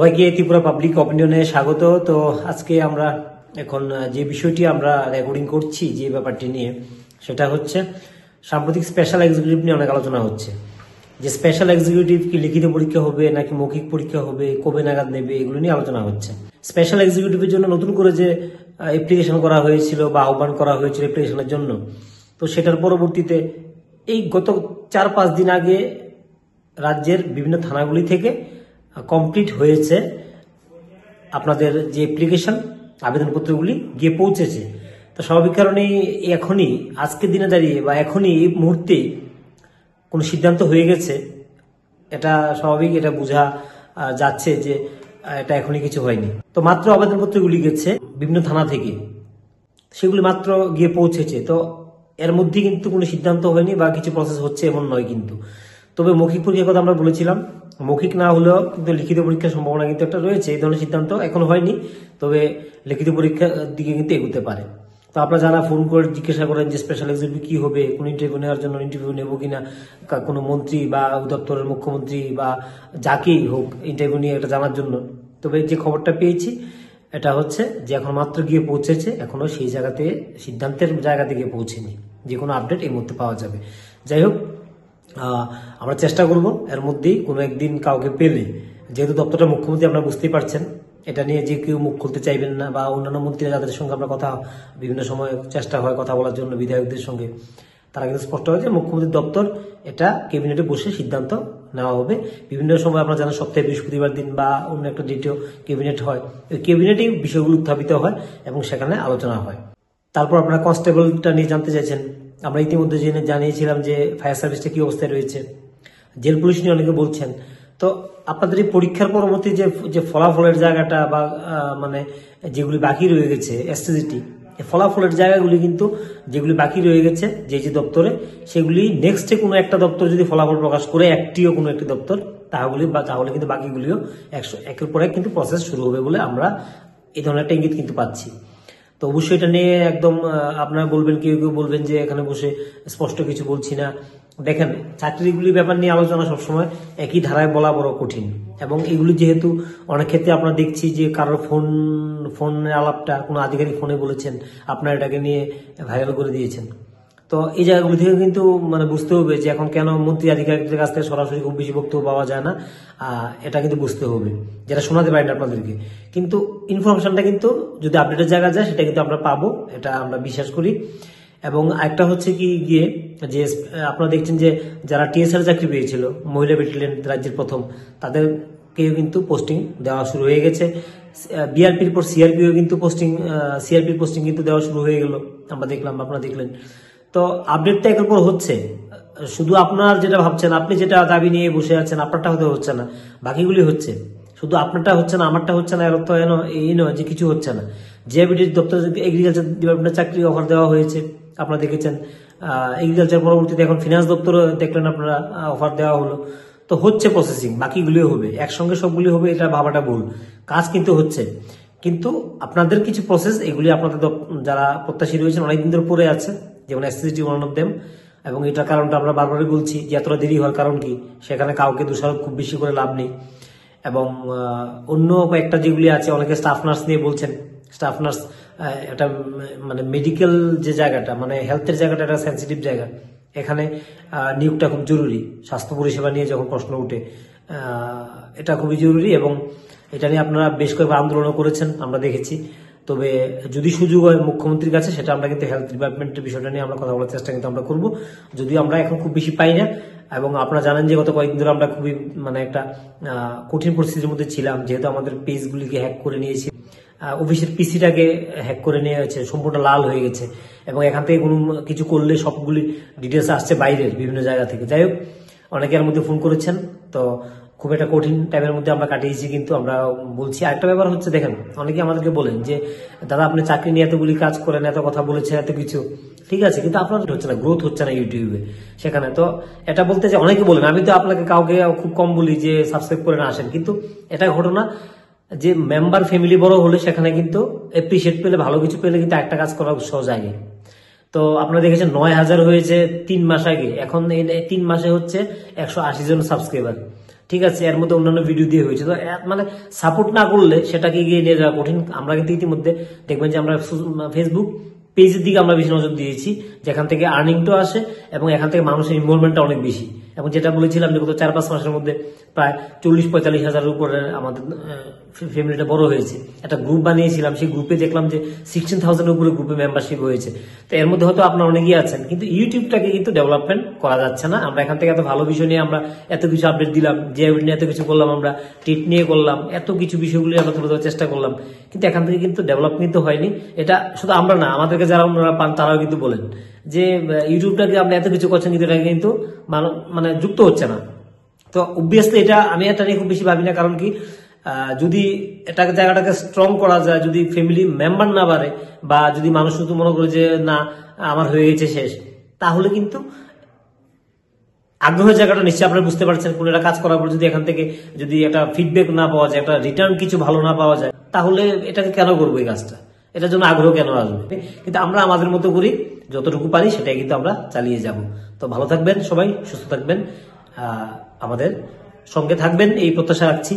সবাইকে ত্রিপুরা পাবলিক অপিনিয়নে স্বাগত। তো আজকে আমরা এখন যে বিষয়টি আমরা রেকর্ডিং করছি, যে ব্যাপারটি নিয়ে, সেটা হচ্ছে সাম্প্রতিক স্পেশাল এক্সিকিউটিভ নিয়ে অনেক আলোচনা হচ্ছে। যে স্পেশাল এক্সিকিউটিভ কি লিখিত পরীক্ষা হবে, নাকি মৌখিক পরীক্ষা হবে, কবে নাগাদ নেবে, এগুলো নিয়ে আলোচনা হচ্ছে। স্পেশাল এক্সিকিউটিভের জন্য নতুন করে যে অ্যাপ্লিকেশন করা হয়েছিল বা আহ্বান করা হয়েছিল অ্যাপ্লিকেশনের জন্য, তো সেটার পরবর্তীতে এই গত চার পাঁচ দিন আগে রাজ্যের বিভিন্ন থানাগুলি থেকে কমপ্লিট হয়েছে, আপনাদের যে অ্যাপ্লিকেশন আবেদনপত্রগুলি গিয়ে পৌঁছেছে। তো স্বাভাবিক কারণেই এখনই, আজকের দিনে দাঁড়িয়ে বা এখনই এই মুহূর্তে কোনো সিদ্ধান্ত হয়ে গেছে, এটা স্বাভাবিক, এটা বোঝা যাচ্ছে যে এটা এখনই কিছু হয়নি। তো মাত্র আবেদনপত্রগুলি গেছে বিভিন্ন থানা থেকে। সেগুলি মাত্র গিয়ে পৌঁছেছে। তো এর মধ্যে কিন্তু কোনো সিদ্ধান্ত হয়নি বা কিছু প্রসেস হচ্ছে এমন নয় কিন্তু। তবে মৌখিক পরীক্ষার কথা আমরা বলেছিলাম। মৌখিক না হলেও কিন্তু লিখিত পরীক্ষার সম্ভাবনা কিন্তু একটা রয়েছে, এই ধরনের সিদ্ধান্ত এখন হয়নি, তবে লিখিত পরীক্ষার দিকে কিন্তু এগোতে পারে। তো আপনারা যারা ফোন করে জিজ্ঞাসা করেন যে স্পেশাল এক্সিকিউটিভ কি হবে, কোন ইন্টারভিউ নেওয়ার জন্য ইন্টারভিউ নেব কিনা কোনো মন্ত্রী বা দপ্তরের মুখ্যমন্ত্রী বা যাকেই হোক ইন্টারভিউ নিয়ে এটা জানার জন্য। তবে যে খবরটা পেয়েছি, এটা হচ্ছে যে এখন মাত্র গিয়ে পৌঁছেছে এখনও সেই জায়গাতে, সিদ্ধান্তের জায়গাতে গিয়ে পৌঁছেনি। যে কোনো আপডেট এই মুহূর্তে পাওয়া যাবে। যাই হোক আমরা চেষ্টা করব এর মধ্যেই কোনো একদিন কাউকে পেলে। যেহেতু দপ্তরটা মুখ্যমন্ত্রী, আপনারা বুঝতেই পারছেন। এটা নিয়ে যে কেউ মুখ খুলতে চাইবেন না বা অন্যান্য মন্ত্রীরা যাদের সঙ্গে আমরা কথা বিভিন্ন সময় চেষ্টা হয় কথা বলার জন্য বিধায়কদের সঙ্গে, তারা কিন্তু স্পষ্ট হয় যে মুখ্যমন্ত্রীর দপ্তর এটা ক্যাবিনেটে বসে সিদ্ধান্ত নেওয়া হবে। বিভিন্ন সময় আপনারা জানেন, সপ্তাহে বৃহস্পতিবার দিন বা অন্য একটা ডেটেও ক্যাবিনেট হয়। ওই ক্যাবিনেটেই বিষয়গুলো উত্থাপিত হয় এবং সেখানে আলোচনা হয়। তারপর আপনারা কনস্টেবলটা নিয়ে জানতে চাইছেন আমরা ইতিমধ্যে জেনে জানিয়েছিলাম যে ফায়ার সার্ভিসটা কি অবস্থায় রয়েছে। জেল পুলিশ নিয়ে অনেকে বলছেন। তো আপনাদের এই পরীক্ষার পরবর্তী যে যে ফলাফলের জায়গাটা বা মানে যেগুলি বাকি রয়ে গেছে এসটিজিটি ফলাফলের জায়গাগুলি কিন্তু যেগুলি বাকি রয়ে গেছে, যে যে দপ্তরে, সেগুলি নেক্সটে কোনো একটা দপ্তর যদি ফলাফল প্রকাশ করে, একটিও কোনো একটি দপ্তর, তাহলে বা, তাহলে কিন্তু বাকিগুলিও একশো, একের পর এক কিন্তু প্রসেস শুরু হবে বলে আমরা এই ধরনের একটা ইঙ্গিত কিন্তু পাচ্ছি। তো অবশ্যই এটা নিয়ে একদম আপনারা বলবেন, কেউ কেউ বলবেন যে এখানে বসে স্পষ্ট কিছু বলছি না। দেখেন, চাকরিগুলির ব্যাপার নিয়ে আলোচনা সবসময় একই ধারায় বলা বড় কঠিন। এবং এগুলি যেহেতু অনেক ক্ষেত্রে আমরা দেখছি যে কারোর ফোন, ফোনের আলাপটা কোনো আধিকারিক ফোনে বলেছেন, আপনারা এটাকে নিয়ে ভাইরাল করে দিয়েছেন। তো এই জায়গাগুলি থেকে কিন্তু মানে বুঝতে হবে যে এখন কেন মন্ত্রী আধিকারিকদের কাছ থেকে সরাসরি খুব বেশি বক্তব্য পাওয়া যায় না। এটা কিন্তু বুঝতে হবে। যেটা শোনাতে পারি না আপনাদেরকে। কিন্তু ইনফরমেশনটা কিন্তু যদি আপডেটের জায়গা যায়, সেটা কিন্তু আমরা পাবো। এটা আমরা বিশ্বাস করি। এবং একটা হচ্ছে কি গিয়ে, যে আপনারা দেখছেন যে যারা টিএসআর চাকরি পেয়েছিল, মহিলা ব্যাটালিয়ন রাজ্যের প্রথম, তাদেরকেও কিন্তু পোস্টিং দেওয়া শুরু হয়ে গেছে। বিআরপির পর সিআরপিও কিন্তু পোস্টিং সিআরপির পোস্টিং কিন্তু দেওয়া শুরু হয়ে গেল। আমরা দেখলাম, আপনারা দেখলেন। তো আপডেটটা একের পর হচ্ছে। শুধু আপনার যেটা ভাবছেন, আপনি যেটা দাবি নিয়ে বসে আছেন, আপনারটা হতে হচ্ছে না। বাকিগুলি হচ্ছে। শুধু আপনারটা হচ্ছে না, আমারটা হচ্ছে না এর অর্থ এই নয় যে কিছু হচ্ছে না। যে জিআইবিটির দপ্তর এগ্রিকালচার ডিপার্টমেন্টের চাকরি অফার দেওয়া হয়েছে, আপনারা দেখেছেন। এগ্রিকালচার পরবর্তীতে এখন ফিনান্স দপ্তরও দেখলেন আপনারা অফার দেওয়া হলো। তো হচ্ছে প্রসেসিং বাকিগুলিও হবে। একসঙ্গে সবগুলি হবে, এটা ভাবাটা ভুল। কাজ কিন্তু হচ্ছে। কিন্তু আপনাদের কিছু প্রসেস এগুলি আপনাদের যারা প্রত্যাশী রয়েছেন, অনেকদিন ধরে পরে আছে। যেমন এসএসটি ওয়ান অফ দেম এবং এটার কারণটা আমরা বারবারই বলছি যে এতটা দেরি হওয়ার কারণ কি? সেখানে কাউকে দোষারোপ খুব বেশি করে লাভ নেই। এবং অন্য কয়েকটা যেগুলি আছে, অনেকে স্টাফ নার্স নিয়ে বলছেন। স্টাফ নার্স এটা মানে মেডিকেল যে জায়গাটা মানে হেলথের জায়গাটা একটা সেন্সিটিভ জায়গা। এখানে নিয়োগটা খুব জরুরি। স্বাস্থ্য পরিষেবা নিয়ে যখন প্রশ্ন উঠে এটা খুবই জরুরি এবং এটা নিয়ে আপনারা বেশ কয়েকবার আন্দোলনও করেছেন, আমরা দেখেছি। তবে যদি সুযোগ হয় মুখ্যমন্ত্রীর কাছে, সেটা আমরা কিন্তু হেলথ ডিপার্টমেন্টের বিষয়টা নিয়ে আমরা কথা বলার চেষ্টা কিন্তু আমরা করব। যদিও আমরা এখন খুব বেশি পাই না, এবং আপনারা জানেন যে গত কয়েকদিন ধরে আমরা খুবই মানে একটা কঠিন পরিস্থিতির মধ্যে ছিলাম, যেহেতু আমাদের পেজগুলিকে হ্যাক করে নিয়েছি। অফিসের পিসিটাকে হ্যাক করে নিয়ে হয়েছে, সম্পূর্ণ লাল হয়ে গেছে, এবং এখান থেকে কোনো কিছু করলে সবগুলি ডিটেলস আসছে বাইরের বিভিন্ন জায়গা থেকে। যাই হোক, অনেকে এর মধ্যে ফোন করেছেন, তো খুব একটা কঠিন টাইমের মধ্যে আমরা কাটিয়েছি, কিন্তু আমরা বলছি আরেকটা ব্যাপার হচ্ছে, দেখেন অনেকে আমাদেরকে বলেন যে, দাদা, আপনি চাকরি নিয়ে এতগুলি কাজ করেন, এত কথা বলেছেন, এত কিছু। ঠিক আছে, কিন্তু আপনার হচ্ছে না গ্রোথ হচ্ছে না ইউটিউবে সেখানে। তো এটা বলতে যে অনেকে বলেন, আমি তো আপনাকে কাউকে খুব কম বলি যে সাবস্ক্রাইব করে না আসেন, কিন্তু এটা ঘটনা যে মেম্বার ফ্যামিলি বড় হলে সেখানে কিন্তু এপ্রিসিয়েট পেলে, ভালো কিছু পেলে কিন্তু একটা কাজ করা সহজ আগে। তো আপনারা দেখেছেন, নয় হাজার হয়েছে তিন মাস আগে। এখন তিন মাসে হচ্ছে একশো আশি জন সাবস্ক্রাইবার ঠিক আছে, এর মধ্যে অন্যান্য ভিডিও দিয়ে হয়েছে। তো মানে সাপোর্ট না করলে সেটাকে এগিয়ে নিয়ে যাওয়া কঠিন। আমরা কিন্তু ইতিমধ্যে দেখবেন যে আমরা ফেসবুক পেজের দিকে আমরা বেশি নজর দিয়েছি, যেখান থেকে আর্নিংটাও আসে এবং এখান থেকে মানুষের ইনভলভমেন্টটা অনেক বেশি। এবং যেটা বলেছিলাম যে গত চার পাঁচ মাসের মধ্যে প্রায় চল্লিশ, পঁয়তাল্লিশ হাজারের উপরে আমাদের ফ্যামিলিটা বড় হয়েছে। একটা গ্রুপ বানিয়েছিলাম, সেই গ্রুপে দেখলাম যে সিক্সটিন থাউজেন্ডের উপরে গ্রুপে মেম্বারশিপ হয়েছে। তো এর মধ্যে হয়তো আপনার অনেকেই আছেন, কিন্তু ইউটিউবটাকে কিন্তু ডেভেলপমেন্ট করা যাচ্ছে না। আমরা এখান থেকে এত ভালো বিষয় নিয়ে আমরা এত কিছু আপডেট দিলাম যে নিয়ে এত কিছু করলাম, আমরা টিট নিয়ে করলাম, এত কিছু বিষয়গুলি আমরা তুলে ধরার চেষ্টা করলাম। কিন্তু এখান থেকে কিন্তু ডেভেলপ কিন্তু হয়নি। এটা শুধু আমরা না, আমাদেরকে যারা অন্যরা পান, তারাও কিন্তু বলেন। যে আহ, ইউটিউবটাকে আপনি এত কিছু করছেন কিন্তু এটা কিন্তু মানে যুক্ত হচ্ছে না। তো অবভিয়াসলি এটা আমি এটা নিয়ে খুব বেশি ভাবি না কারণ কি যদি এটাকে জায়গাটাকে স্ট্রং করা যায় যদি ফ্যামিলি মেম্বার না বাড়ে বা যদি মানুষ শুধু মনে করে যে না আমার হয়ে গেছে শেষ তাহলে কিন্তু আগ্রহের জায়গাটা নিশ্চয়ই আপনারা বুঝতে পারছেন কোন একটা কাজ করার পর যদি এখান থেকে যদি একটা ফিডব্যাক না পাওয়া যায় একটা রিটার্ন কিছু ভালো না পাওয়া যায় তাহলে এটাকে কেন করব এই কাজটা? এটার জন্য আগ্রহ কেন আসবে? কিন্তু আমরা আমাদের মতো করি যতটুকু পারি সেটাই কিন্তু আমরা চালিয়ে যাব। তো ভালো থাকবেন সবাই, সুস্থ থাকবেন। আমাদের সঙ্গে থাকবেন, এই প্রত্যাশা রাখছি।